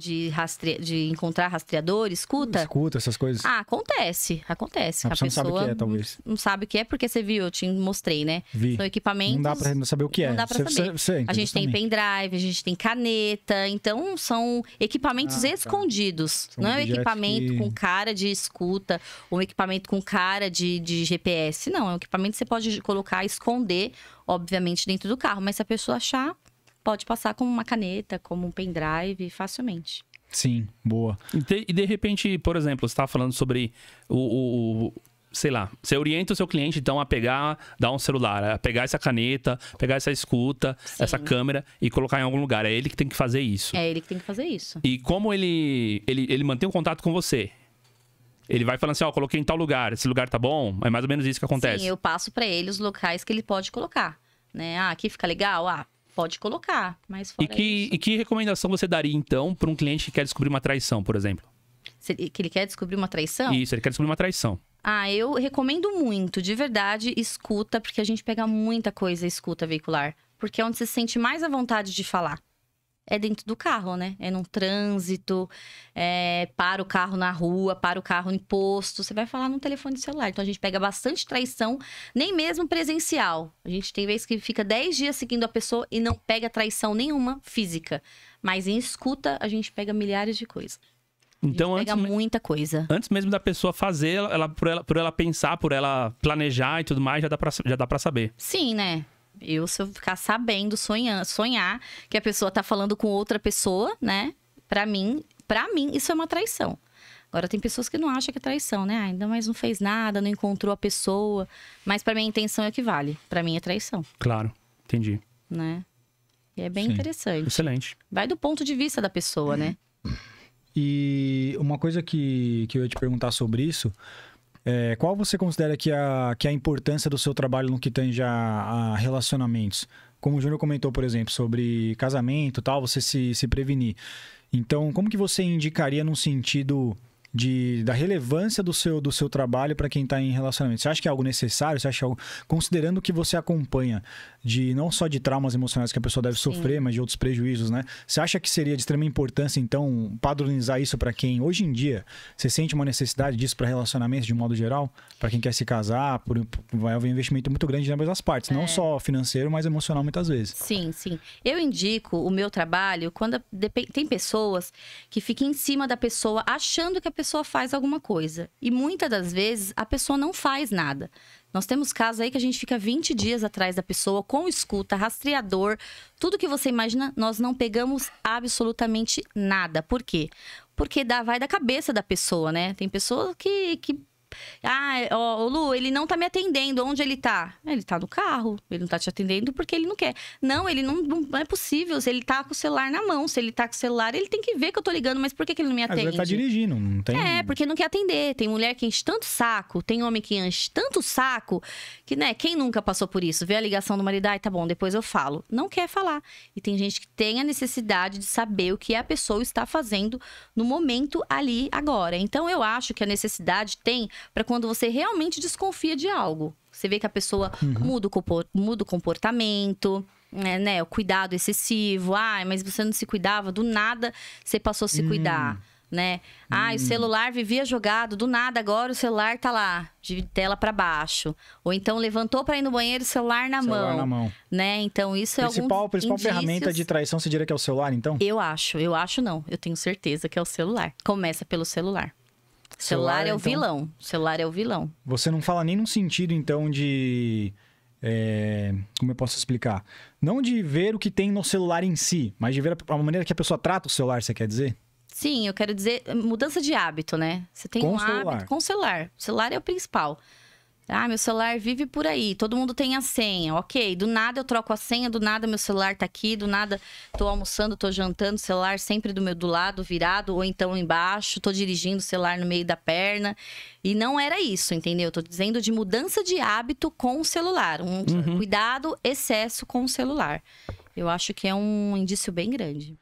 de, rastre... de encontrar rastreador, escuta. Escuta essas coisas. Ah, acontece, acontece. A pessoa não sabe o que é, talvez. Não sabe o que é porque você viu, eu te mostrei, né? Vi. São equipamentos. Não dá pra saber o que é. Não dá pra Você- saber. você- você A gente tem pendrive, a gente tem caneta, então são equipamentos Ah, tá. escondidos. São não é um equipamento que- com cara de escuta, ou um equipamento com cara de, de GPS. Não, é um equipamento que você pode colocar, esconder, obviamente, dentro do carro. Mas se a pessoa achar, pode passar como uma caneta, como um pendrive, facilmente. Sim, boa. E de, e de repente, por exemplo, você estava falando sobre o, o- o- Sei lá, você orienta o seu cliente, então, a pegar, dar um celular, a pegar essa caneta, pegar essa escuta, Sim. essa câmera e colocar em algum lugar. É ele que tem que fazer isso. É ele que tem que fazer isso. E como ele, ele, ele mantém um contato com você? Ele vai falando assim, ó, coloquei em tal lugar, esse lugar tá bom? É mais ou menos isso que acontece. Sim, eu passo pra ele os locais que ele pode colocar. Né? Ah, aqui fica legal? Ah, pode colocar. Mas fora E que, isso... e que recomendação você daria, então, para um cliente que quer descobrir uma traição, por exemplo? Se ele- que ele quer descobrir uma traição? Isso, ele quer descobrir uma traição. Ah, eu recomendo muito, de verdade, escuta, porque a gente pega muita coisa escuta veicular. Porque é onde você se sente mais à vontade de falar. É dentro do carro, né? É num trânsito, é, para o carro na rua, para o carro em posto. Você vai falar no telefone celular. Então a gente pega bastante traição, nem mesmo presencial. A gente tem vezes que fica 10 dias seguindo a pessoa e não pega traição nenhuma física. Mas em escuta, a gente pega milhares de coisas. A gente Então, pega antes, muita coisa. antes mesmo da pessoa fazer, ela- por, ela, por ela pensar, por ela planejar e tudo mais, já dá pra, já dá pra saber. Sim, né? Eu, se eu ficar sabendo, sonhar, sonhar que a pessoa tá falando com outra pessoa, né? Pra mim, para mim, isso é uma traição. Agora, tem pessoas que não acham que é traição, né? Ah, ainda mais não fez nada, não encontrou a pessoa. Mas pra mim, a intenção é o que vale. Pra mim, é traição, Claro, entendi. né? E é bem Sim. interessante. Excelente. Vai do ponto de vista da pessoa, né? E uma coisa que, que eu ia te perguntar sobre isso é qual você considera que a, que a importância do seu trabalho no que tange a, a relacionamentos? Como o Júnior comentou, por exemplo, sobre casamento tal, você se, se prevenir. Então, como que você indicaria num sentido de, da relevância do seu, do seu trabalho para quem está em relacionamento? Você acha que é algo necessário? Você acha é algo, considerando o que você acompanha de não só de traumas emocionais que a pessoa deve Sim. sofrer, mas de outros prejuízos, né? Você acha que seria de extrema importância, então, padronizar isso para quem hoje em dia você sente uma necessidade disso para relacionamentos de modo geral? Para quem quer se casar, por, vai haver um investimento muito grande em ambas as partes, É. não só financeiro, mas emocional muitas vezes. Sim, sim. Eu indico o meu trabalho quando a- tem pessoas que ficam em cima da pessoa achando que a pessoa faz alguma coisa. E muitas das vezes a pessoa não faz nada. Nós temos casos aí que a gente fica 20 dias atrás da pessoa, com escuta, rastreador, tudo que você imagina, nós não pegamos absolutamente nada. Por quê? Porque dá, vai da cabeça da pessoa, né? Tem pessoas que, que ah, ó, ô Lu, ele não tá me atendendo. Onde ele tá? Ele tá no carro. Ele não tá te atendendo porque ele não quer. Não, ele não, não é possível. Se ele tá com o celular na mão, se ele tá com o celular, ele tem que ver que eu tô ligando, mas por que, que ele não me vezes atende? ele tá dirigindo, não tem. É, porque não quer atender. Tem mulher que enche tanto saco, tem homem que enche tanto saco, que, né, quem nunca passou por isso? Vê a ligação do marido, ai, tá bom, depois eu falo. Não quer falar. E tem gente que tem a necessidade de saber o que a pessoa está fazendo no momento ali, agora. Então, eu acho que a necessidade tem para quando você realmente desconfia de algo. Você vê que a pessoa muda, o muda o comportamento, né, né, o cuidado excessivo. Ai, mas você não se cuidava, do nada você passou a se cuidar né? Ah, o celular vivia jogado, do nada agora o celular tá lá, de tela para baixo. Ou então levantou para ir no banheiro, celular na Celular mão, na mão. né? Então isso é Principal, principal ferramenta de traição, você diria que é o celular, então? Eu acho, eu acho não. Eu tenho certeza que é o celular. Começa pelo celular. Celular, Celular, é o então- vilão. Celular é o vilão. Você não fala nem num sentido, então, de. é, como eu posso explicar? Não de ver o que tem no celular em si, mas de ver a, maneira que a pessoa trata o celular, você quer dizer? Sim, eu quero dizer mudança de hábito, né? Você tem Com um celular. hábito com o celular. O celular é o principal. Ah, meu celular vive por aí, todo mundo tem a senha. Ok, do nada eu troco a senha, do nada meu celular tá aqui, do nada tô almoçando, tô jantando, celular sempre do meu do lado, virado, ou então embaixo, tô dirigindo o celular no meio da perna. E não era isso, entendeu? Eu tô dizendo de mudança de hábito com o celular. Um cuidado, excesso com o celular. Eu acho que é um indício bem grande.